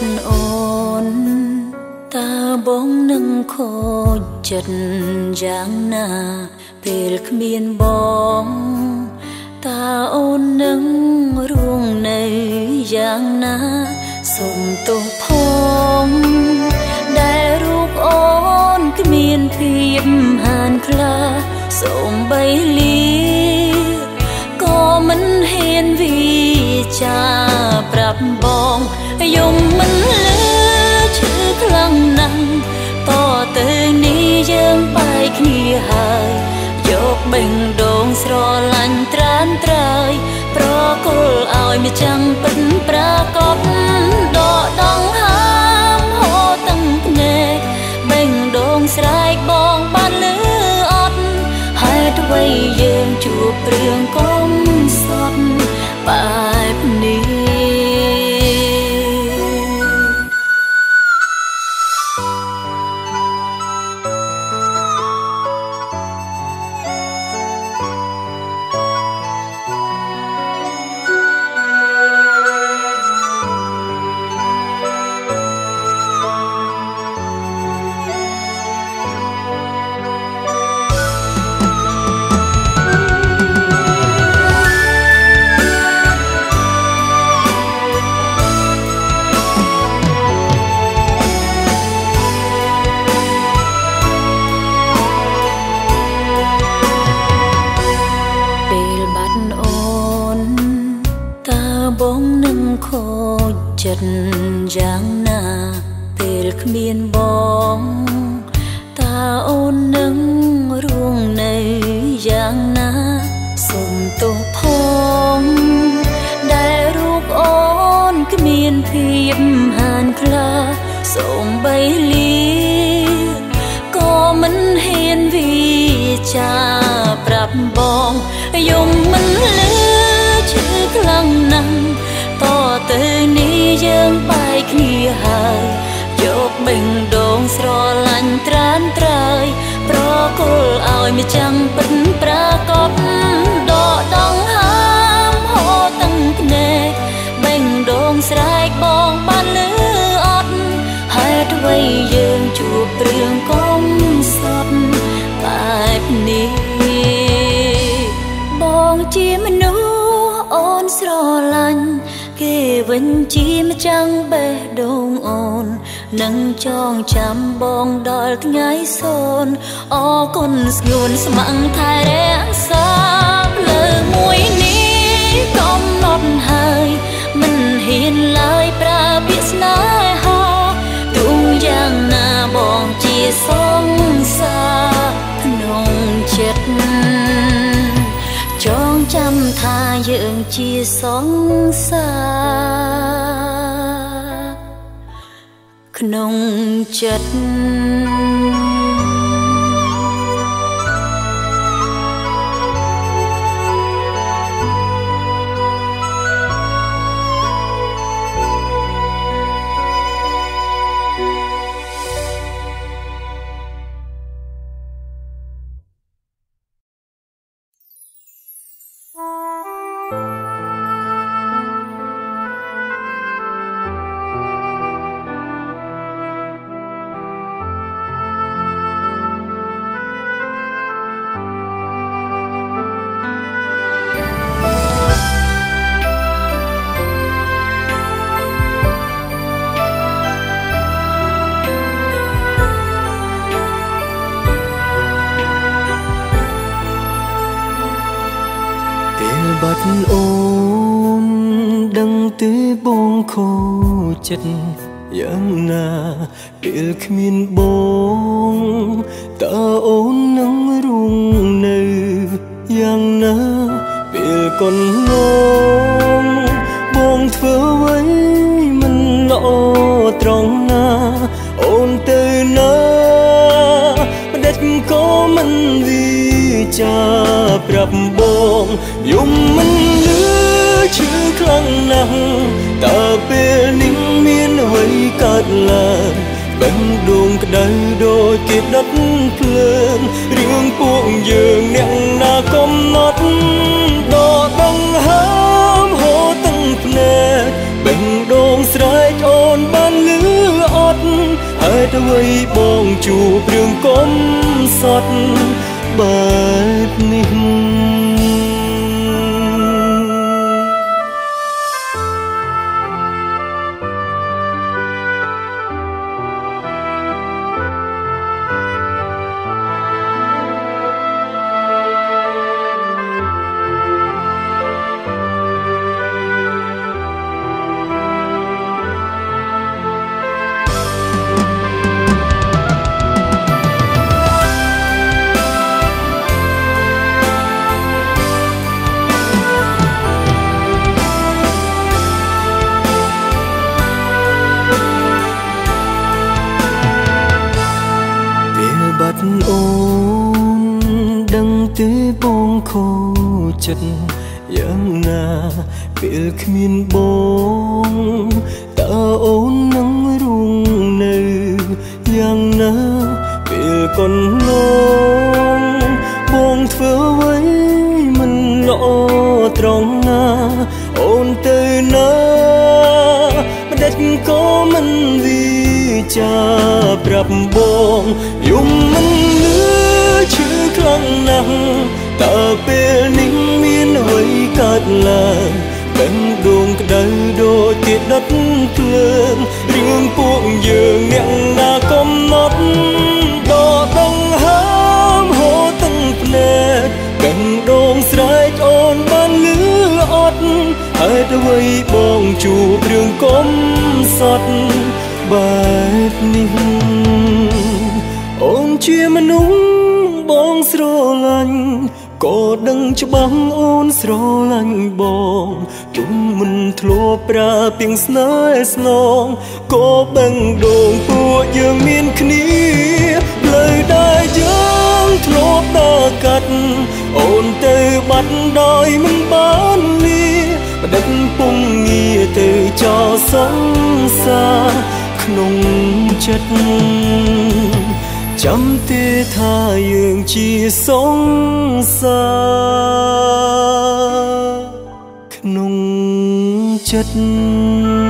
ចិត្តអូនតើបងនឹងខូចចិត្តយ៉ាងណា ពេលគ្មានបងតើអូននឹងរួងនៅយ៉ាងណាសូមទោសផងដែលរូបអូនគ្មានភាពហានខ្លាសូមបីលីក៏មិនហ៊ានវិចាប្រាប់បង យើងបែកគ្នាហើយយកបេងដូងស្រឡាញ់ត្រានត្រើយប្រគល់ឲ្យម្ចាំងពិតប្រកបដកដងហាមហូរទាំងភ្នែកបេងដូងស្រែកបងបានលឺអត់ហេតុអ្វីយើងជួបរឿងកុំ ចចិត្តយ៉ាងណាពេលគ្មានបងតើអូននឹងរួងនៅយ៉ាងណាសូមទោសផងដែលរូបអូនគ្មានភាពហានខ្លាសូមបីលាក៏មិនហ៊ានវិចាប្រាប់បងយំ ហើយយកបេងដូងស្រឡាញ់ត្រានត្រើយប្រគល់ឲ្យម្ចាំងពិតប្រកបដកដងហាមហូរទាំងភ្នែកបេងដូងស្រែកបងបានលឺអត់ហេតុអ្វីយើងជួបរឿងកុំសត់បែបនេះបងជាមនុស្សអូនស្រឡាញ់ គេវិញជាម្ចាំងបេះដូងអូននឹងចងចាំបងដល់ថ្ងៃសូនអរគុណស្ងួនស្ម័គ្រថែរក្សាលើមួយនេះកំណត់ហើយមិនហ៊ានឡើយប្រើពាក្យស្នេហាទូយ៉ាងណាបងជាសង្សារក្នុងចិត្តចងចាំ ថាយើងជាសង្សារក្នុងចិត្ត ពេលបាត់អូនដឹងទេបងខូចចិត្តយ៉ាងណាពេលគ្មានបងតើអូននឹងរួងនៅយ៉ាងណាពេលកូនងងបងធ្វើអ្វីមិនល្អត្រង់ណាអូនទៅណាផ្ដេចក៏មិនវិចាប្តើពេលនេះមានអ្វីកើតឡើងបេះដូងក្តៅដូចគេដុតភ្លើងរឿងពួកយើងអ្នកណាកំណត់ដកដង្ហើមហូរទាំងភ្នែកបេះដូងស្រែកអូនបានលឺអត់ហេតុអ្វីបងជួបរឿងកុំសត់បែបនេះ ក៏មិនវិចាប្រាប់បងយំមិនណាស់តើពេលនេះមានអ្វីកើតឡើងបេះដូងក្តៅដូចជាដុតភ្លើងរឿងពួកយើងអ្នកណាកំណត់ដកដង្ហើមហូរទាំងភ្នែកបេះដូងស្រែកអូនបានលឺអត់ហេតុអ្វីបងជួបរឿងកំ សត់បែបនេះអូនជាមនុស្សបងស្រឡាញ់ក៏ដឹងច្បាស់អូនស្រឡាញ់បងទុំមិនធ្លាប់ប្រើពីងស្នេហ៍ស្នងក៏បេះដូងពួកយើងមានគ្នាផ្លូវដែលយើងធ្លាប់ដើរកាត់អូនទៅបាត់ដោយមិនបានលាបដិបពុំងារ ទៅចោលសង្សារក្នុងចិត្តចាំទេថាយើងជាសង្សារក្នុងចិត្ត